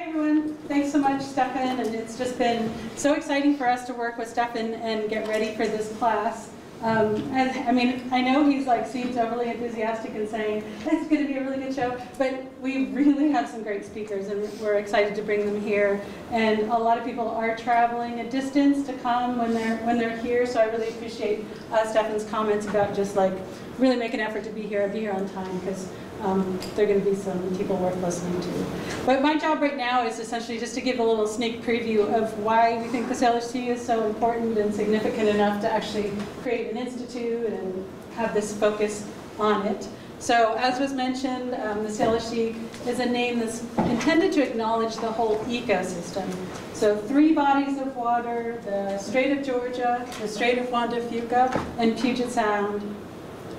Hi everyone, thanks so much Stefan, and it's just been so exciting for us to work with Stefan and get ready for this class. Um, and, I mean, I know he's like seems overly enthusiastic and saying it's going to be a really good show, but we really have some great speakers, and we're excited to bring them here. And a lot of people are traveling a distance to come when they're when they're here, so I really appreciate uh, Stefan's comments about just like really make an effort to be here and be here on time because um, they're going to be some people worth listening to. But my job right now is essentially just to give a little sneak preview of why we think the Salish Sea is so important and significant enough to actually create an institute and have this focus on it. So as was mentioned, um, the Salish Sea is a name that's intended to acknowledge the whole ecosystem. So three bodies of water, the Strait of Georgia, the Strait of Juan de Fuca, and Puget Sound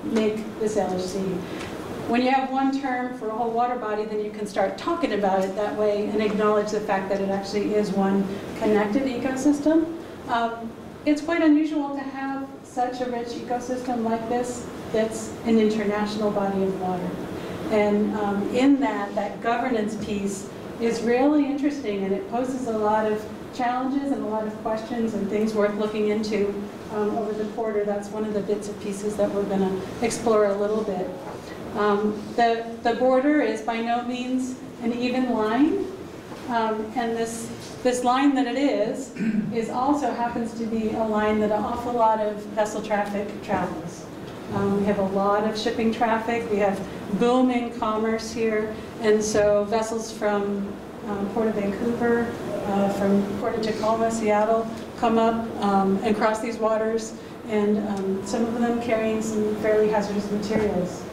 make the Salish Sea. When you have one term for a whole water body, then you can start talking about it that way and acknowledge the fact that it actually is one connected ecosystem. Um, it's quite unusual to have such a rich ecosystem like this that's an international body of water. And um, in that, that governance piece is really interesting and it poses a lot of challenges and a lot of questions and things worth looking into um, over the quarter. That's one of the bits and pieces that we're going to explore a little bit. Um, the, the border is by no means an even line. Um, and this, this line that it is, is also happens to be a line that an awful lot of vessel traffic travels. Um, we have a lot of shipping traffic. We have booming commerce here. And so vessels from um, Port of Vancouver, uh, from Port of Tacoma, Seattle, come up um, and cross these waters. And um, some of them carrying some fairly hazardous materials.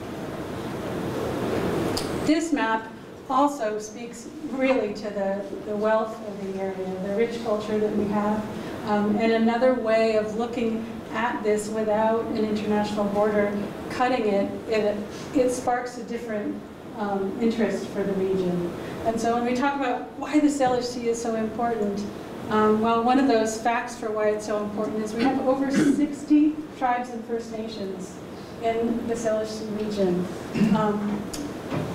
This map also speaks really to the, the wealth of the area, the rich culture that we have, um, and another way of looking at this without an international border cutting it, it, it sparks a different um, interest for the region. And so when we talk about why the Salish Sea is so important, um, well, one of those facts for why it's so important is we have over 60 tribes and First Nations in the Salish Sea region. Um,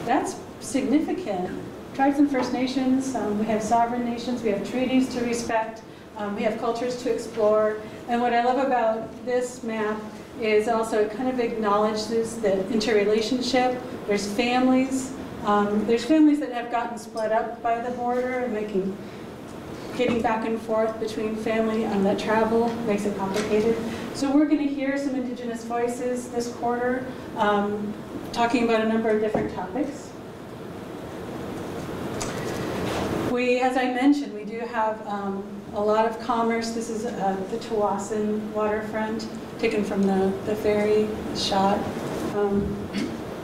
that's significant. Tribes and First Nations, um, we have sovereign nations, we have treaties to respect, um, we have cultures to explore. And what I love about this map is also it kind of acknowledges the interrelationship. There's families. Um, there's families that have gotten split up by the border and making getting back and forth between family and that travel makes it complicated. So we're going to hear some Indigenous voices this quarter um, talking about a number of different topics. We, as I mentioned, we do have um, a lot of commerce. This is uh, the Tsawwassen waterfront, taken from the, the ferry shot. Um,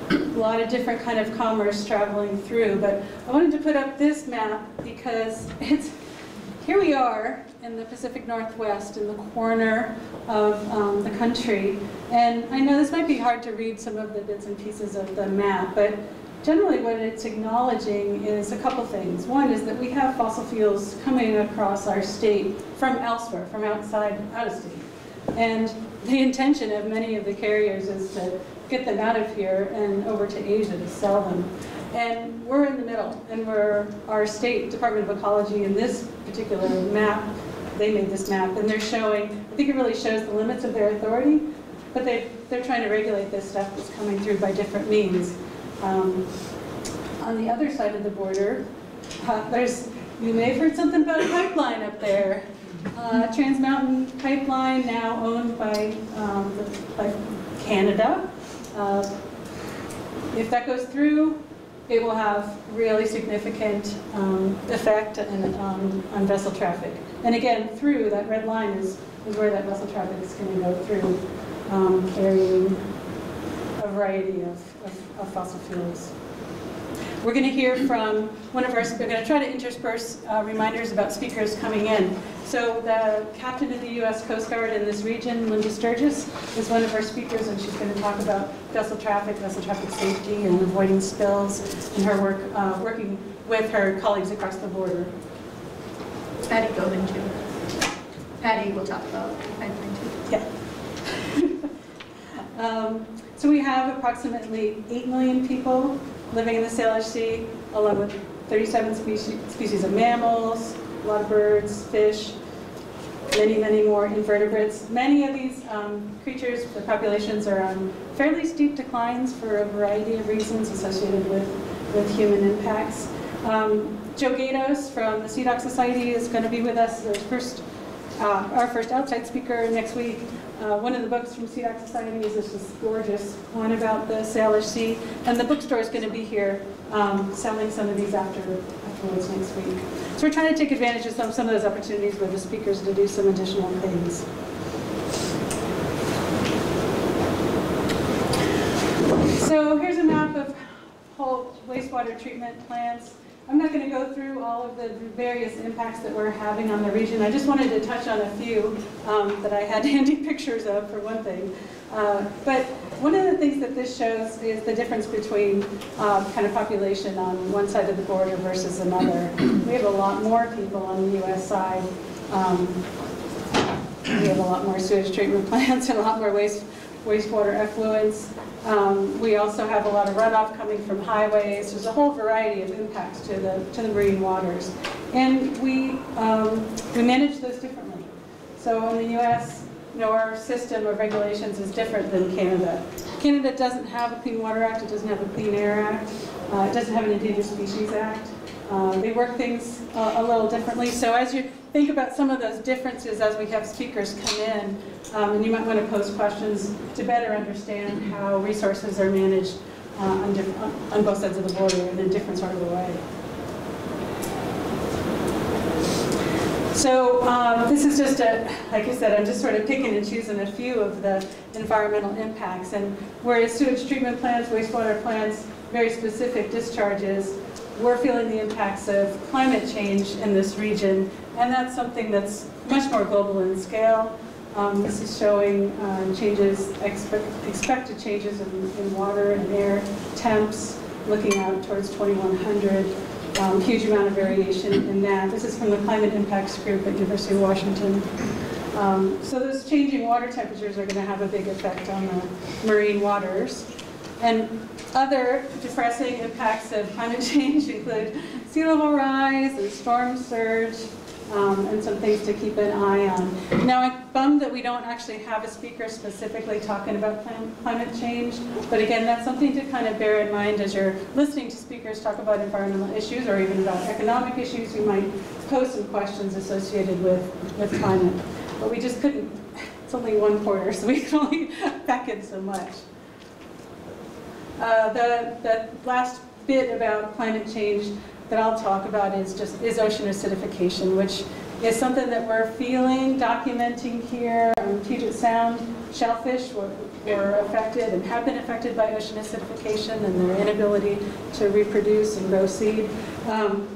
a lot of different kind of commerce traveling through, but I wanted to put up this map because it's here we are in the Pacific Northwest in the corner of um, the country. And I know this might be hard to read some of the bits and pieces of the map, but generally what it's acknowledging is a couple things. One is that we have fossil fuels coming across our state from elsewhere, from outside, out of state. And the intention of many of the carriers is to get them out of here and over to Asia to sell them. And we're in the middle, and we're our state Department of Ecology in this particular map, they made this map, and they're showing, I think it really shows the limits of their authority, but they, they're trying to regulate this stuff that's coming through by different means. Um, on the other side of the border, uh, there's, you may have heard something about a pipeline up there. Uh, Trans Mountain Pipeline, now owned by, um, by Canada. Uh, if that goes through, it will have really significant um, effect in, um, on vessel traffic. And again, through that red line is, is where that vessel traffic is going to go through, um, carrying a variety of, of, of, fossil fuels. We're going to hear from one of our, we're going to try to intersperse uh, reminders about speakers coming in. So the captain of the U.S. Coast Guard in this region, Linda Sturgis, is one of our speakers, and she's going to talk about vessel traffic, vessel traffic safety, and avoiding spills, and her work uh, working with her colleagues across the border. Patty Gobin too. Patty will talk about pipeline too. Yeah. um, so we have approximately 8 million people living in the Salish Sea, along with 37 species, species of mammals, a lot of birds, fish, many, many more invertebrates. Many of these um, creatures, the populations are on fairly steep declines for a variety of reasons associated with, with human impacts. Um, Joe Gaydos from the SeaDoc Society is going to be with us, first, uh, our first outside speaker next week. Uh, one of the books from Sea CDOC Society is this gorgeous one about the Salish Sea, and the bookstore is going to be here um, selling some of these after afterwards next week. So we're trying to take advantage of some, some of those opportunities with the speakers to do some additional things. So here's a map of whole wastewater treatment plants. I'm not going to go through all of the various impacts that we're having on the region. I just wanted to touch on a few um, that I had handy pictures of, for one thing. Uh, but one of the things that this shows is the difference between uh, kind of population on one side of the border versus another. We have a lot more people on the U.S. side. Um, we have a lot more sewage treatment plants and a lot more waste, wastewater effluents. Um, we also have a lot of runoff coming from highways. There's a whole variety of impacts to the, to the marine waters. And we, um, we manage those differently. So in the U.S., you know, our system of regulations is different than Canada. Canada doesn't have a Clean Water Act, it doesn't have a Clean Air Act, uh, it doesn't have an Endangered Species Act. Uh, they work things uh, a little differently. So as you think about some of those differences as we have speakers come in, um, and you might want to pose questions to better understand how resources are managed uh, on, on, both sides of the border in a different sort of a way. So um, this is just a, like I said, I'm just sort of picking and choosing a few of the environmental impacts. And whereas sewage treatment plants, wastewater plants, very specific discharges, we're feeling the impacts of climate change in this region. And that's something that's much more global in scale. Um, this is showing uh, changes, expect, expected changes in, in water and air temps, looking out towards 2100 um, huge amount of variation in that. This is from the Climate Impacts Group at University of Washington. Um, so those changing water temperatures are going to have a big effect on the marine waters. And other depressing impacts of climate change include sea level rise and storm surge, um, and some things to keep an eye on. Now, I'm bummed that we don't actually have a speaker specifically talking about climate change, but again, that's something to kind of bear in mind as you're listening to speakers talk about environmental issues or even about economic issues. You might pose some questions associated with, with climate, but we just couldn't. It's only one quarter, so we can only pack in so much. Uh, the, the last bit about climate change that I'll talk about is just is ocean acidification, which is something that we're feeling, documenting here. Um, Puget Sound shellfish were, were affected and have been affected by ocean acidification and their inability to reproduce and grow seed. Um,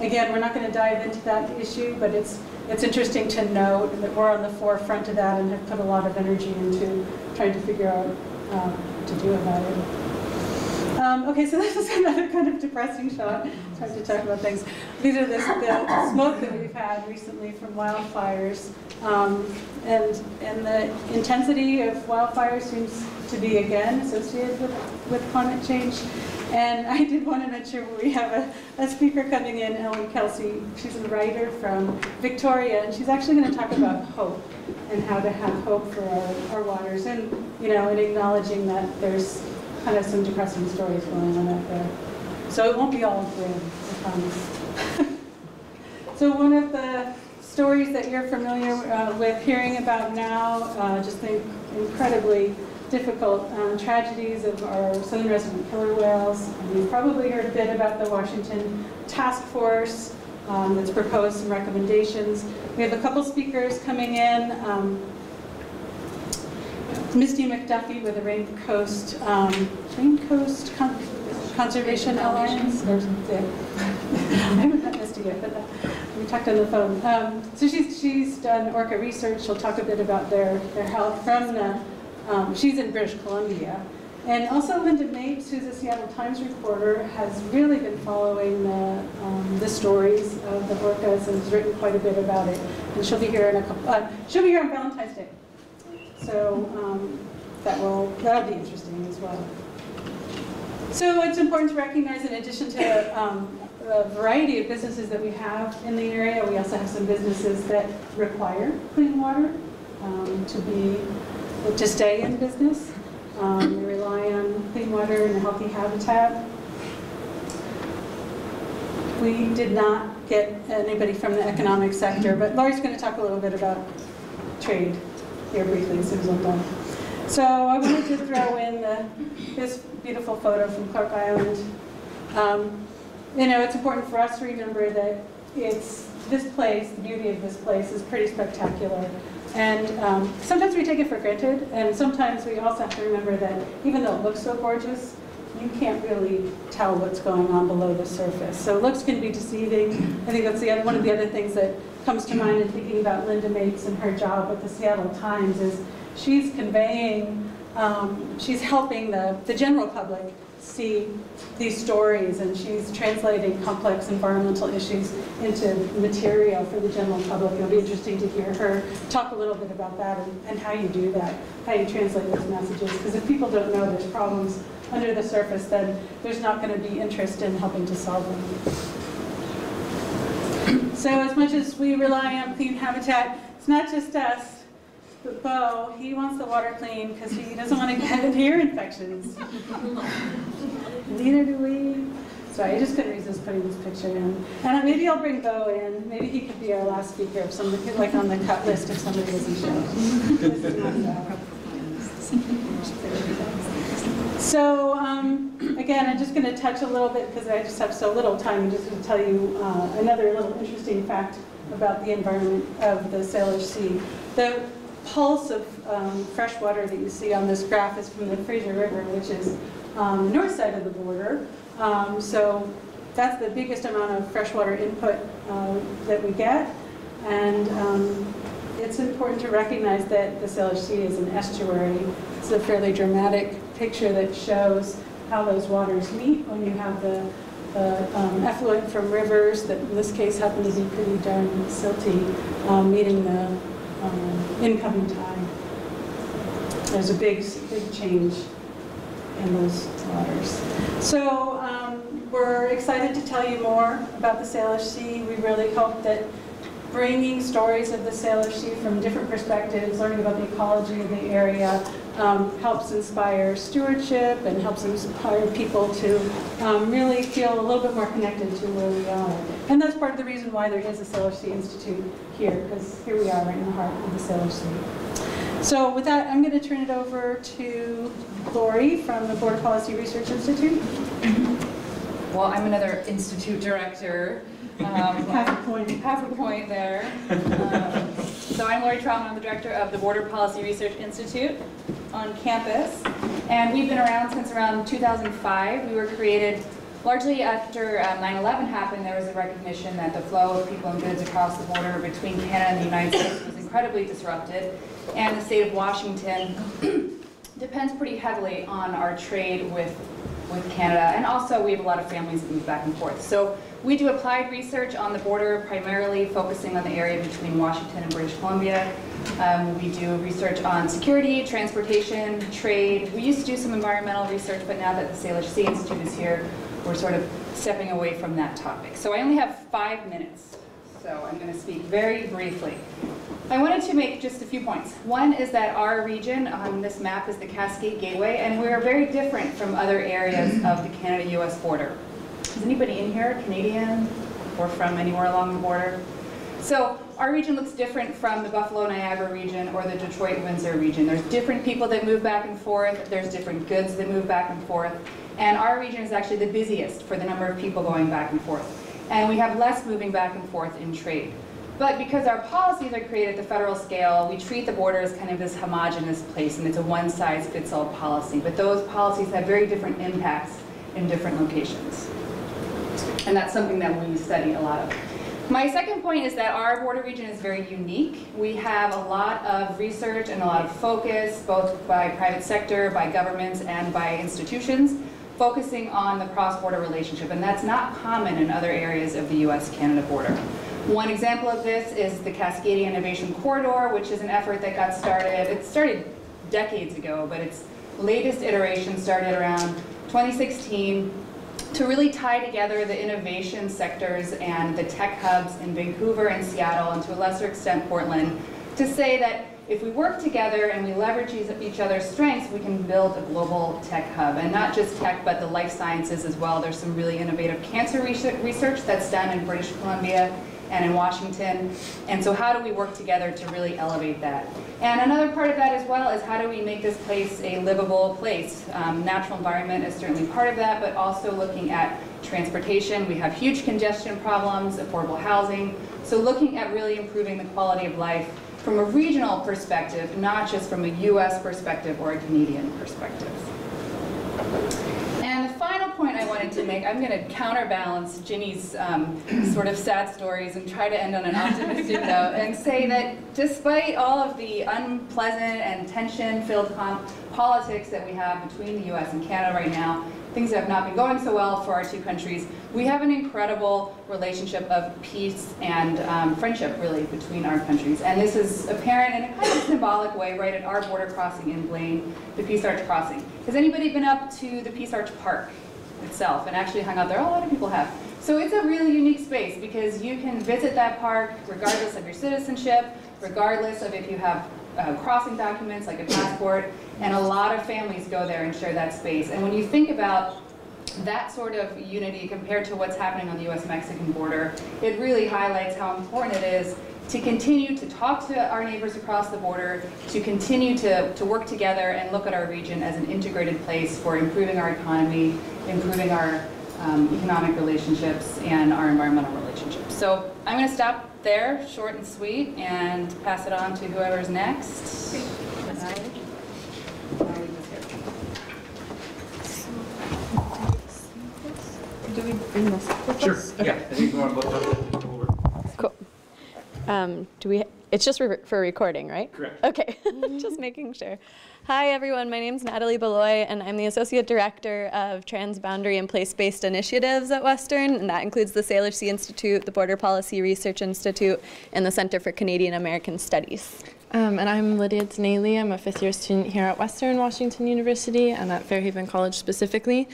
again, we're not going to dive into that issue, but it's it's interesting to note that we're on the forefront of that and have put a lot of energy into trying to figure out what to do about it. Um, okay, so this is another kind of depressing shot. Hard to talk about things. These are the smoke that we've had recently from wildfires. Um, and, and the intensity of wildfires seems to be, again, associated with, with climate change. And I did want to mention we have a, a speaker coming in, Elin Kelsey. She's a writer from Victoria, and she's actually going to talk about hope and how to have hope for our, our waters, and you know, and acknowledging that there's kind of some depressing stories going on out there. So it won't be all grim, I promise. so one of the stories that you're familiar uh, with hearing about now, uh, just the incredibly difficult um, tragedies of our southern resident killer whales. You've probably heard a bit about the Washington Task Force um, that's proposed some recommendations. We have a couple speakers coming in. Um, Misty MacDuffee with the Rain Coast, um, Con Conservation Alliance. Or, yeah. I haven't met Misty yet, but uh, we talked on the phone. Um, so she's, she's done orca research. She'll talk a bit about their, their health from the, um, she's in British Columbia. And also Linda Mapes, who's a Seattle Times reporter, has really been following the, um, the stories of the orcas and has written quite a bit about it. And she'll be here in a couple, uh, she'll be here on Valentine's Day. So um, that will that'll be interesting as well. So it's important to recognize, in addition to um, variety of businesses that we have in the area. We also have some businesses that require clean water um, to be, to stay in business. Um, They rely on clean water and a healthy habitat. We did not get anybody from the economic sector, but Laurie's going to talk a little bit about trade here briefly I'm done. So I wanted to throw in the, this beautiful photo from Clark Island. Um, You know, it's important for us to remember that it's, this place, the beauty of this place is pretty spectacular. And um, sometimes we take it for granted, and sometimes we also have to remember that even though it looks so gorgeous, you can't really tell what's going on below the surface. So looks can be deceiving. I think that's the other, one of the other things that comes to mind in thinking about Linda Mapes and her job with the Seattle Times is she's conveying, um, she's helping the, the general public see these stories and she's translating complex environmental issues into material for the general public. It'll be interesting to hear her talk a little bit about that and, and how you do that, how you translate those messages. Because if people don't know there's problems under the surface, then there's not going to be interest in helping to solve them. So as much as we rely on clean habitat, it's not just us. But Bo, he wants the water clean because he doesn't want to get ear infections. Neither do we. So I just couldn't resist putting this picture in. And maybe I'll bring Bo in. Maybe he could be our last speaker if somebody, like on the cut list if somebody doesn't show. So um, again, I'm just going to touch a little bit because I just have so little time. I'm just to tell you uh, another little interesting fact about the environment of the Salish Sea. The pulse of um, fresh water that you see on this graph is from the Fraser River, which is um, the north side of the border. Um, so that's the biggest amount of freshwater input uh, that we get. And um, it's important to recognize that the Salish Sea is an estuary. It's a fairly dramatic picture that shows how those waters meet when you have the, the um, effluent from rivers that in this case happen to be pretty darn silty, um, meeting the um, incoming tide. There's a big, big change in those waters. So um, we're excited to tell you more about the Salish Sea. We really hope that bringing stories of the Salish Sea from different perspectives, learning about the ecology of the area, um, helps inspire stewardship and helps inspire people to um, really feel a little bit more connected to where we are. And that's part of the reason why there is a Salish Sea Institute here, because here we are right in the heart of the Salish Sea. So with that, I'm going to turn it over to Laurie from the Border Policy Research Institute. Well, I'm another institute director. Um, Half a point. Half a point there. Um, So I'm Laurie Trautman, I'm the director of the Border Policy Research Institute on campus. And we've been around since around 2005. We were created largely after um, 9/11 happened, there was a recognition that the flow of people and goods across the border between Canada and the United States was incredibly disrupted. And the state of Washington depends pretty heavily on our trade with, with Canada. And also, we have a lot of families that move back and forth. So we do applied research on the border, primarily focusing on the area between Washington and British Columbia. Um, we do research on security, transportation, trade. We used to do some environmental research, but now that the Salish Sea Institute is here, we're sort of stepping away from that topic. So I only have five minutes, so I'm going to speak very briefly. I wanted to make just a few points. One is that our region on this map is the Cascade Gateway, and we're very different from other areas of the Canada-US border. Is anybody in here Canadian or from anywhere along the border? So our region looks different from the Buffalo-Niagara region or the Detroit-Windsor region. There's different people that move back and forth. There's different goods that move back and forth. And our region is actually the busiest for the number of people going back and forth. And we have less moving back and forth in trade. But because our policies are created at the federal scale, we treat the border as kind of this homogenous place, and it's a one-size-fits-all policy. But those policies have very different impacts in different locations. And that's something that we study a lot of. My second point is that our border region is very unique. We have a lot of research and a lot of focus, both by private sector, by governments, and by institutions, focusing on the cross-border relationship, and that's not common in other areas of the US-Canada border. One example of this is the Cascadia Innovation Corridor, which is an effort that got started, it started decades ago, but its latest iteration started around 2016 to really tie together the innovation sectors and the tech hubs in Vancouver and Seattle, and to a lesser extent Portland, to say that if we work together and we leverage each other's strengths, we can build a global tech hub. And not just tech, but the life sciences as well. There's some really innovative cancer research that's done in British Columbia and in Washington. And so how do we work together to really elevate that? And another part of that as well is how do we make this place a livable place? Um, natural environment is certainly part of that, but also looking at transportation. We have huge congestion problems, affordable housing. So looking at really improving the quality of life from a regional perspective, not just from a US perspective or a Canadian perspective. And the final point I wanted to make, I'm going to counterbalance Ginny's um, sort of sad stories and try to end on an optimistic note and say that despite all of the unpleasant and tension-filled politics that we have between the US and Canada right now, things have not been going so well for our two countries, we have an incredible relationship of peace and um, friendship, really, between our countries. And this is apparent in a kind of symbolic way right at our border crossing in Blaine, the Peace Arch Crossing. Has anybody been up to the Peace Arch Park itself and actually hung out there? A lot of people have. So it's a really unique space because you can visit that park regardless of your citizenship, regardless of if you have uh, crossing documents like a passport, and a lot of families go there and share that space. And when you think about that sort of unity compared to what's happening on the US-Mexican border, it really highlights how important it is to continue to talk to our neighbors across the border, to continue to, to work together and look at our region as an integrated place for improving our economy, improving our um, economic relationships, and our environmental relationships. So I'm going to stop there, short and sweet, and pass it on to whoever's next. Do we bring this Sure, us? yeah. Um, Do we, it's just re- for recording, right? Correct. Okay, just making sure. Hi, everyone. My name is Natalie Baloy, and I'm the Associate Director of Transboundary and Place-Based Initiatives at Western, and that includes the Salish Sea Institute, the Border Policy Research Institute, and the Center for Canadian American Studies. Um, and I'm Lydia Dennee-Lee. I'm a fifth year student here at Western Washington University and at Fairhaven College specifically.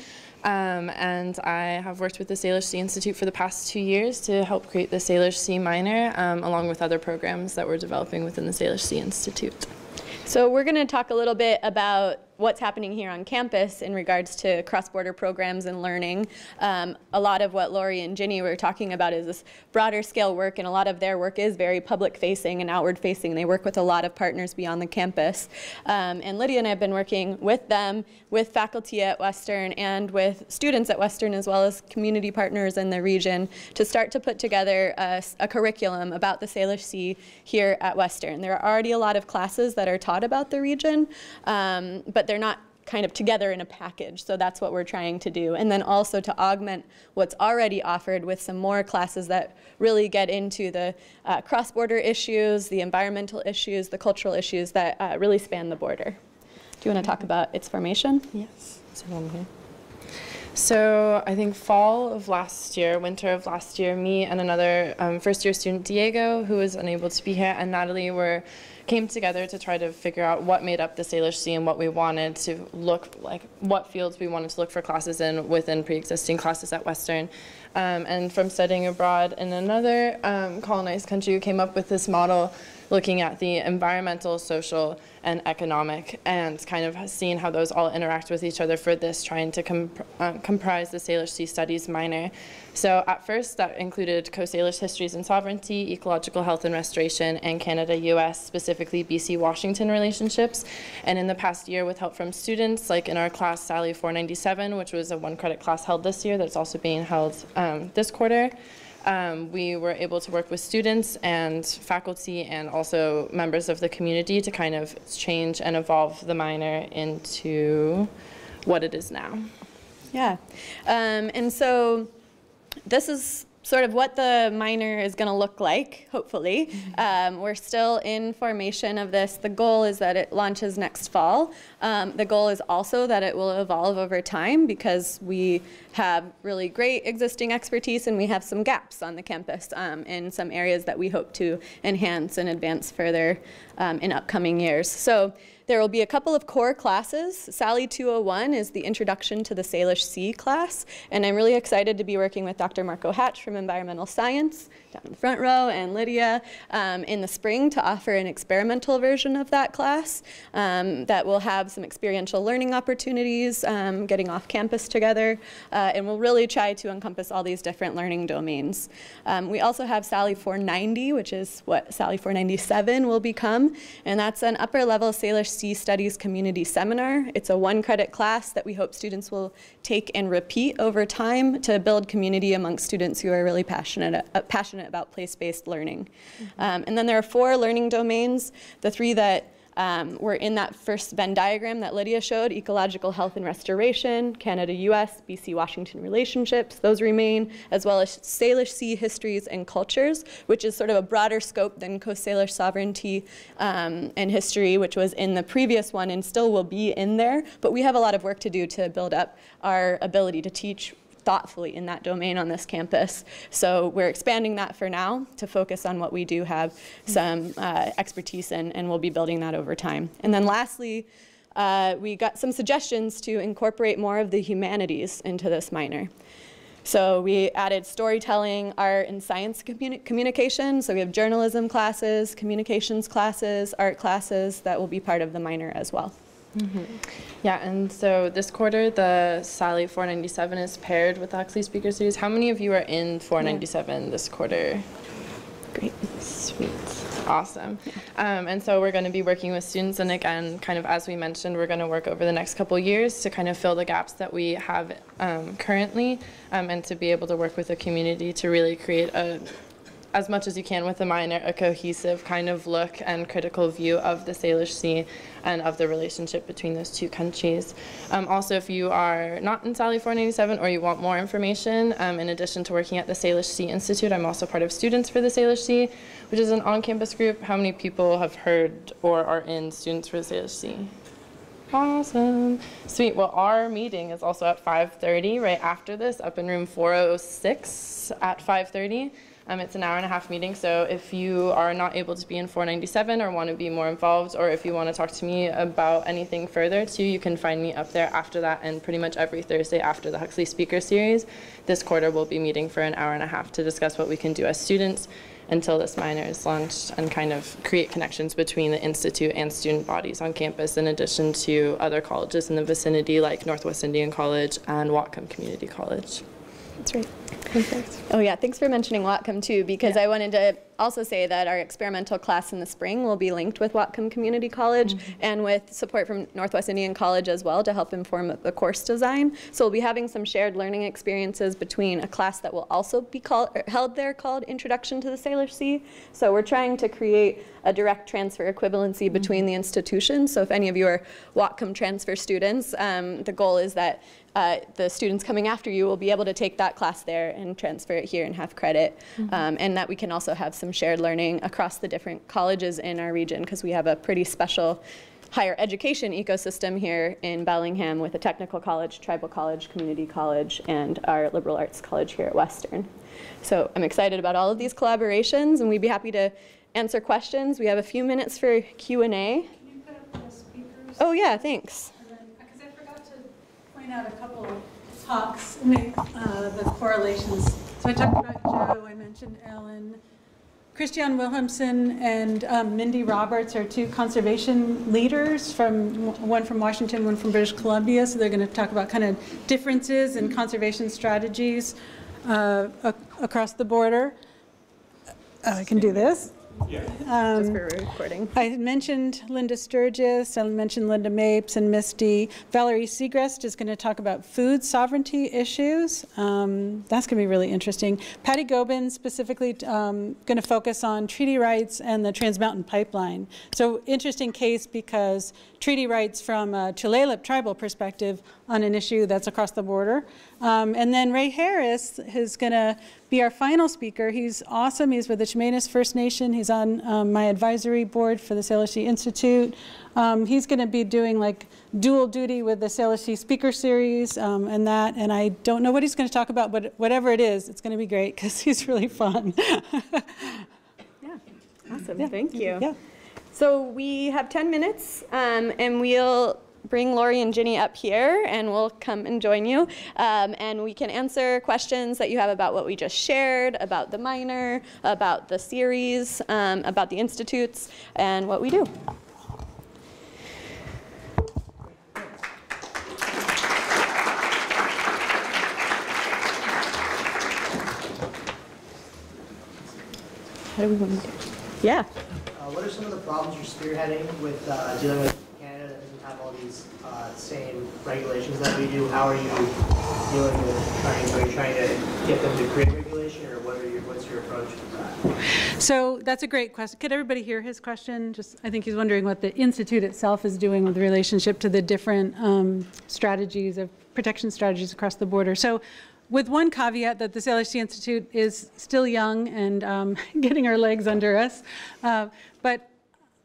Um, and I have worked with the Salish Sea Institute for the past two years to help create the Salish Sea Minor, um, along with other programs that we're developing within the Salish Sea Institute. So we're going to talk a little bit about what's happening here on campus in regards to cross-border programs and learning. Um, a lot of what Laurie and Ginny were talking about is this broader scale work, and a lot of their work is very public-facing and outward-facing. They work with a lot of partners beyond the campus. Um, and Lydia and I have been working with them, with faculty at Western, and with students at Western, as well as community partners in the region, to start to put together a, a curriculum about the Salish Sea here at Western. There are already a lot of classes that are taught about the region, um, but they're not kind of together in a package. So that's what we're trying to do. And then also to augment what's already offered with some more classes that really get into the uh, cross-border issues, the environmental issues, the cultural issues that uh, really span the border. Do you want to talk about its formation? Yes. So. So I think fall of last year, winter of last year, me and another um, first year student, Diego, who was unable to be here, and Natalie were came together to try to figure out what made up the Salish Sea and what we wanted to look like, what fields we wanted to look for classes in within pre-existing classes at Western. Um, and from studying abroad in another um, colonized country, we came up with this model looking at the environmental, social, and economic, and kind of seeing how those all interact with each other for this, trying to comp uh, comprise the Salish Sea Studies minor. So at first, that included Coast Salish Histories and Sovereignty, Ecological Health and Restoration, and Canada-U.S., specifically BC-Washington relationships. And in the past year, with help from students, like in our class Sally 497, which was a one-credit class held this year that's also being held um, this quarter, um, we were able to work with students and faculty and also members of the community to kind of change and evolve the minor into what it is now. Yeah. Um, and so this is sort of what the minor is going to look like, hopefully. Um, we're still in formation of this. The goal is that it launches next fall. Um, the goal is also that it will evolve over time because we have really great existing expertise and we have some gaps on the campus um, in some areas that we hope to enhance and advance further um, in upcoming years. So there will be a couple of core classes. Sally 201 is the Introduction to the Salish Sea class, and I'm really excited to be working with Dr. Marco Hatch from Environmental Science down in the front row and Lydia um, in the spring to offer an experimental version of that class um, that will have some experiential learning opportunities, um, getting off campus together, uh, and we'll really try to encompass all these different learning domains. Um, we also have Sally 490, which is what Sally 497 will become, and that's an upper level Salish Sea Studies community seminar. It's a one credit class that we hope students will take and repeat over time to build community amongst students who are really passionate, uh, passionate about place-based learning. Um, and then there are four learning domains. The three that um, were in that first Venn diagram that Lydia showed, ecological health and restoration, Canada-US, BC-Washington relationships, those remain, as well as Salish Sea histories and cultures, which is sort of a broader scope than Coast Salish sovereignty um, and history, which was in the previous one and still will be in there. But we have a lot of work to do to build up our ability to teach thoughtfully in that domain on this campus. So we're expanding that for now to focus on what we do have some uh, expertise in, and we'll be building that over time. And then lastly, uh, we got some suggestions to incorporate more of the humanities into this minor. So we added storytelling, art, and science communi communication. So we have journalism classes, communications classes, art classes that will be part of the minor as well. Yeah, and so this quarter, the Sally 497 is paired with the Huxley Speaker Series. How many of you are in 497 this quarter? Great. Sweet. Awesome. Um, and so we're going to be working with students, and again, kind of as we mentioned, we're going to work over the next couple years to kind of fill the gaps that we have um, currently, um, and to be able to work with the community to really create a as much as you can with the minor, a cohesive kind of look and critical view of the Salish Sea and of the relationship between those two countries. Um, also, if you are not in Sally 497 or you want more information, um, in addition to working at the Salish Sea Institute, I'm also part of Students for the Salish Sea, which is an on-campus group. How many people have heard or are in Students for the Salish Sea? Awesome. Sweet. Well, our meeting is also at 5.30 right after this up in room 406 at 5.30. Um, it's an hour and a half meeting, so if you are not able to be in 497 or want to be more involved, or if you want to talk to me about anything further too, you can find me up there after that and pretty much every Thursday after the Huxley Speaker Series. This quarter we'll be meeting for an hour and a half to discuss what we can do as students until this minor is launched and kind of create connections between the institute and student bodies on campus in addition to other colleges in the vicinity like Northwest Indian College and Whatcom Community College. That's right. Oh yeah, thanks for mentioning Whatcom too, because I wanted to also say that our experimental class in the spring will be linked with Whatcom Community College and with support from Northwest Indian College as well to help inform the course design. So we'll be having some shared learning experiences between a class that will also be called, er, held there called Introduction to the Salish Sea. So we're trying to create a direct transfer equivalency between the institutions. So if any of you are Whatcom transfer students, um, the goal is that uh, the students coming after you will be able to take that class there and transfer it here and have credit. Um, and that we can also have some shared learning across the different colleges in our region because we have a pretty special higher education ecosystem here in Bellingham with a technical college, tribal college, community college, and our liberal arts college here at Western. So I'm excited about all of these collaborations and we'd be happy to answer questions. We have a few minutes for Q&A. Can you put up the speakers? Oh yeah, thanks. Because I forgot to point out a couple of talks, make uh, the correlations. So I talked about Joe, I mentioned Elin. Christianne Wilhelmson and um, Mindy Roberts are two conservation leaders from, one from Washington, one from British Columbia. So they're going to talk about kind of differences in conservation strategies uh, ac- across the border. Uh, I can do this. Just Um, for recording. I mentioned Linda Sturgis, I mentioned Linda Mapes and Misty. Valerie Segrest is going to talk about food sovereignty issues. Um, that's going to be really interesting. Patty Gobin specifically um, going to focus on treaty rights and the Trans Mountain Pipeline. So interesting case because treaty rights from a Tulalip tribal perspective on an issue that's across the border. Um, and then Ray Harris is going to be our final speaker. He's awesome. He's with the Chemainus First Nation. He's on um, my advisory board for the Salish Sea Institute. Um, he's going to be doing like dual duty with the Salish Sea Speaker Series um, and that. And I don't know what he's going to talk about, but whatever it is, it's going to be great because he's really fun. Yeah, awesome. Yeah. Thank you. yeah. So we have 10 minutes, um, and we'll bring Laurie and Ginny up here, and we'll come and join you. Um, and we can answer questions that you have about what we just shared, about the minor, about the series, um, about the institutes, and what we do. How do we want to do? Yeah. Uh, What are some of the problems you're spearheading with uh, dealing with Canada that doesn't have all these uh, same regulations that we do? How are you dealing with trying, are you trying to get them to create regulation, or what are your, what's your approach with that? So that's a great question. Could everybody hear his question? Just, I think he's wondering what the institute itself is doing with relationship to the different um, strategies of protection strategies across the border. So with one caveat that the Sea Institute is still young and um, getting our legs under us. Uh, but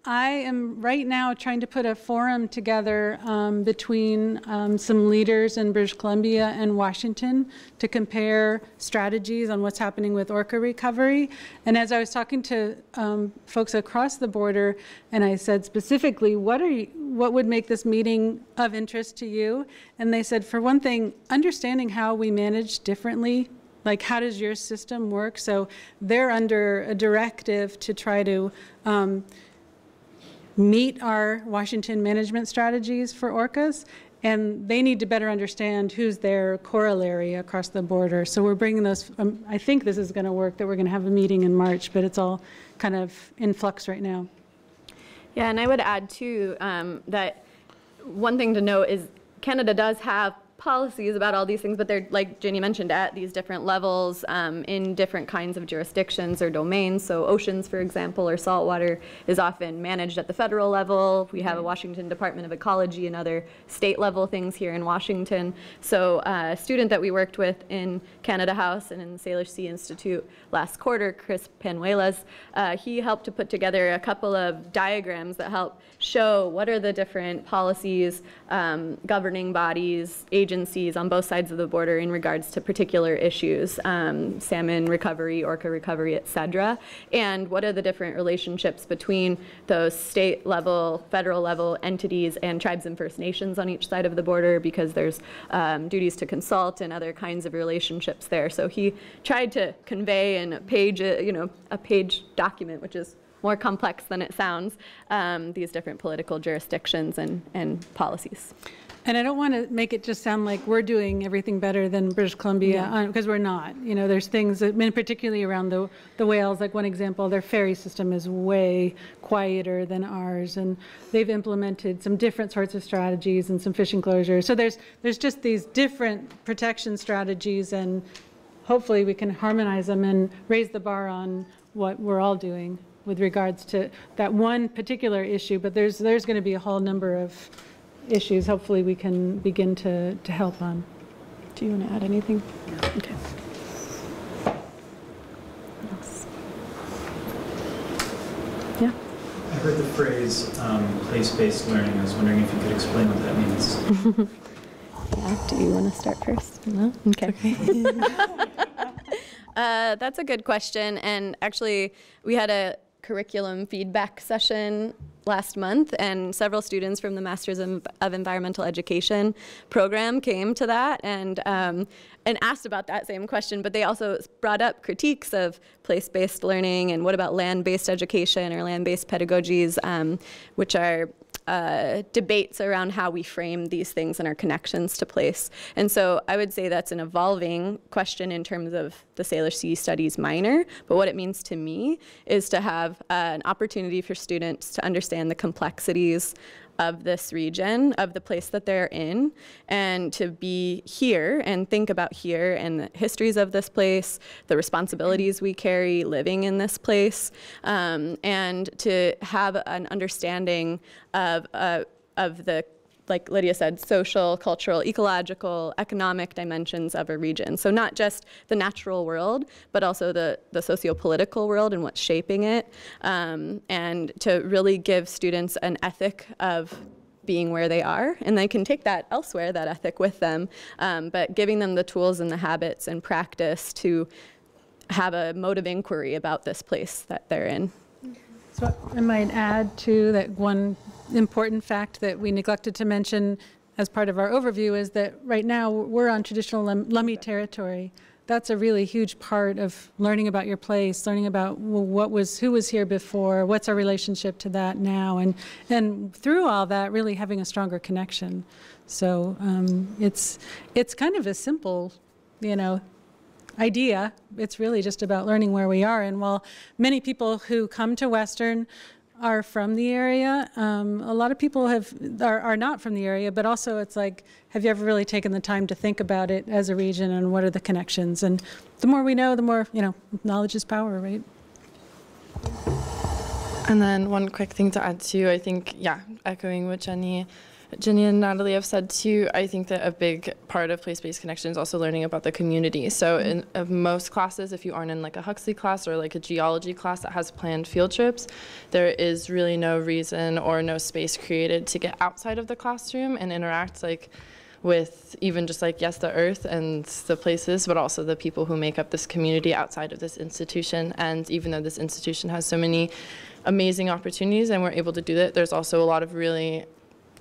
I am right now trying to put a forum together um, between um, some leaders in British Columbia and Washington to compare strategies on what's happening with orca recovery. And as I was talking to um, folks across the border, and I said specifically, what are you, what would make this meeting of interest to you? And they said, for one thing, understanding how we manage differently like how does your system work so they're under a directive to try to um, meet our Washington management strategies for orcas, and they need to better understand who's their corollary across the border. So we're bringing those, um, I think this is going to work, that we're going to have a meeting in March, but it's all kind of in flux right now. Yeah, and I would add too um, that one thing to note is Canada does have policies about all these things, but they're, like Ginny mentioned, at these different levels um, in different kinds of jurisdictions or domains. So oceans, for example, or saltwater is often managed at the federal level. We have a Washington Department of Ecology and other state level things here in Washington. So uh, a student that we worked with in Canada House and in the Salish Sea Institute last quarter, Chris Panuelas, uh, he helped to put together a couple of diagrams that help show what are the different policies, um, governing bodies, agencies on both sides of the border in regards to particular issues, um, salmon recovery, orca recovery, et cetera, and what are the different relationships between those state level, federal level entities and tribes and First Nations on each side of the border because there's um, duties to consult and other kinds of relationships there. So he tried to convey in a page, uh, you know, a page document, which is more complex than it sounds, um, these different political jurisdictions and, and policies. And I don't want to make it just sound like we're doing everything better than British Columbia, because we're not. You know, there's things, that, I mean, particularly around the, the whales, like one example, their ferry system is way quieter than ours, and they've implemented some different sorts of strategies and some fishing closures. So there's, there's just these different protection strategies, and hopefully we can harmonize them and raise the bar on what we're all doing with regards to that one particular issue, but there's, there's going to be a whole number of issues hopefully we can begin to, to help on. Do you want to add anything? Okay. Yes. Yeah. I heard the phrase um, place-based learning. I was wondering if you could explain what that means. Yeah, do you want to start first? No? Okay. uh, that's a good question. And actually, we had a curriculum feedback session last month, and several students from the Masters of, of Environmental Education program came to that and um, and asked about that same question. But they also brought up critiques of place-based learning and what about land-based education or land-based pedagogies, um, which are uh, debates around how we frame these things and our connections to place. And so I would say that's an evolving question in terms of the Salish Sea Studies minor. But what it means to me is to have uh, an opportunity for students to understand the complexities of this region, of the place that they're in, and to be here and think about here and the histories of this place, the responsibilities we carry living in this place, um, and to have an understanding of, uh, of the like Lydia said, social, cultural, ecological, economic dimensions of a region. So not just the natural world, but also the, the socio-political world and what's shaping it. Um, and to really give students an ethic of being where they are, and they can take that elsewhere, that ethic with them, um, but giving them the tools and the habits and practice to have a mode of inquiry about this place that they're in. So I might add too that one important fact that we neglected to mention as part of our overview is that right now we're on traditional Lum- Lummi territory. That's a really huge part of learning about your place, learning about what was, who was here before, what's our relationship to that now, and and through all that, really having a stronger connection. So um, it's it's kind of a simple, you know, idea. It's really just about learning where we are. And while many people who come to Western are from the area, um, a lot of people have are, are not from the area. But also, it's like, have you ever really taken the time to think about it as a region and what are the connections? And the more we know, the more you know. Knowledge is power, right? And then one quick thing to add too, I think, yeah, echoing what Ginny, Ginny and Natalie have said too, I think that a big part of place-based connection is also learning about the community. So mm-hmm. in of most classes, if you aren't in like a Huxley class or like a geology class that has planned field trips, there is really no reason or no space created to get outside of the classroom and interact like with even just like yes the earth and the places but also the people who make up this community outside of this institution and even though this institution has so many amazing opportunities and we're able to do that there's also a lot of really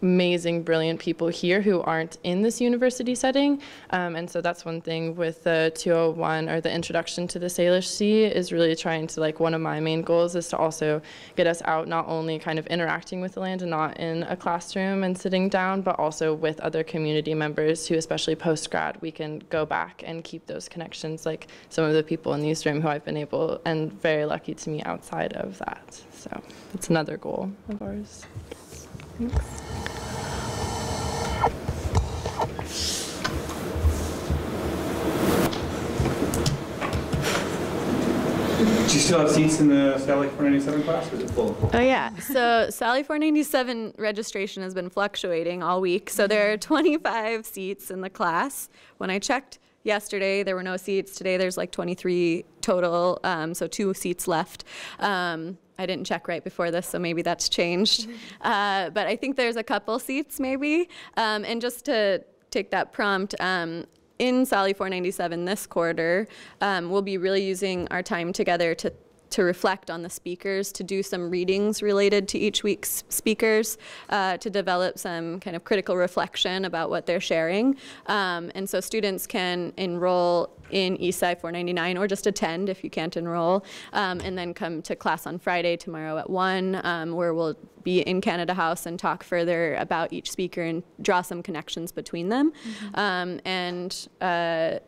amazing, brilliant people here who aren't in this university setting. Um, and so that's one thing with the 201 or the introduction to the Salish Sea is really trying to like one of my main goals is to also get us out not only kind of interacting with the land and not in a classroom and sitting down, but also with other community members who, especially post grad, we can go back and keep those connections like some of the people in the East Room who I've been able and very lucky to meet outside of that. So that's another goal of ours. Thanks. Do you still have seats in the Sally 497 class, or is it full? Oh, yeah. So Sally 497 registration has been fluctuating all week. So there are 25 seats in the class. When I checked yesterday, there were no seats. Today, there's like 23 total, um, so two seats left. Um, I didn't check right before this, so maybe that's changed. Uh, but I think there's a couple seats maybe. Um, and just to take that prompt, um, in Sally 497 this quarter, um, we'll be really using our time together to to reflect on the speakers, to do some readings related to each week's speakers, uh, to develop some kind of critical reflection about what they're sharing. Um, and so students can enroll in ESI 499 or just attend if you can't enroll, um, and then come to class on Friday tomorrow at 1, um, where we'll be in Canada House and talk further about each speaker and draw some connections between them. Um, and uh,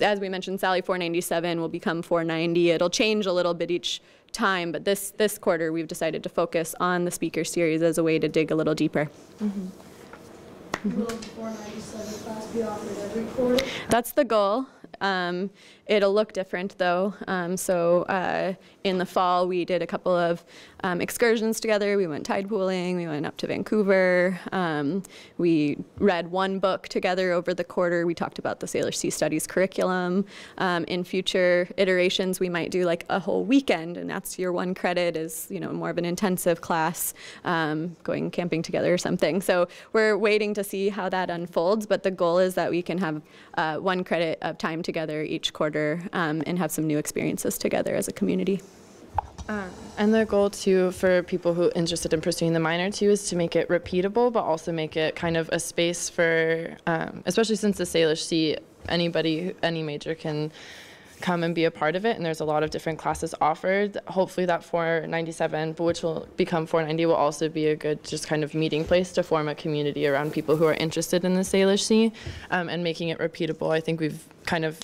as we mentioned, Sally 497 will become 490. It'll change a little bit each time, but this this quarter we've decided to focus on the speaker series as a way to dig a little deeper. Will 497 class be offered every quarter? That's the goal. Um, it'll look different though. Um, so uh, in the fall, we did a couple of um, excursions together. We went tide pooling. We went up to Vancouver. Um, we read one book together over the quarter. We talked about the Salish Sea Studies curriculum. Um, in future iterations, we might do like a whole weekend, and that's your one credit is you know more of an intensive class, um, going camping together or something. So we're waiting to see how that unfolds. But the goal is that we can have uh, one credit of time together each quarter um, and have some new experiences together as a community. Um, and the goal too for people who are interested in pursuing the minor too is to make it repeatable, but also make it kind of a space for, um, especially since the Salish Sea, anybody, any major can come and be a part of it. And there's a lot of different classes offered. Hopefully that 497, but which will become 490, will also be a good just kind of meeting place to form a community around people who are interested in the Salish Sea um, and making it repeatable. I think we've kind of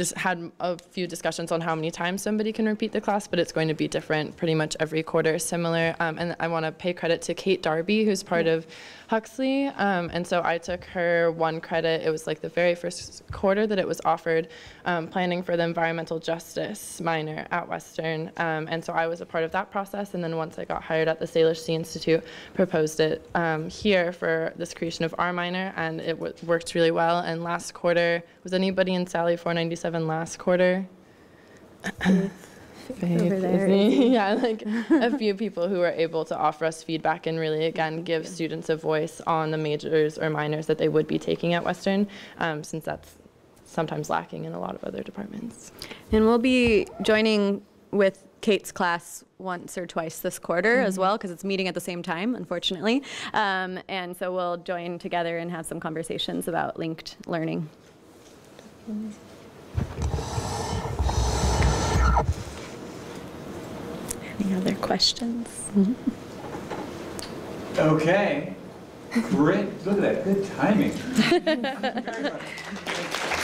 just had a few discussions on how many times somebody can repeat the class, but it's going to be different pretty much every quarter, similar. Um, and I want to pay credit to Kate Darby, who's part of Huxley. Um, and so I took her one credit. It was like the very first quarter that it was offered, um, planning for the environmental justice minor at Western. Um, and so I was a part of that process. And then once I got hired at the Salish Sea Institute, proposed it um, here for this creation of our minor, and it worked really well. And last quarter, was anybody in Sally 497 last quarter? faith over there. yeah, like a few people who are able to offer us feedback and really, again, give students a voice on the majors or minors that they would be taking at Western, um, since that's sometimes lacking in a lot of other departments. And we'll be joining with Kate's class once or twice this quarter mm -hmm. as mm-hmm. well because it's meeting at the same time, unfortunately. Um, and so we'll join together and have some conversations about linked learning. Mm -hmm. Any other questions? Mm -hmm. Okay. Great. Look at that. Good timing.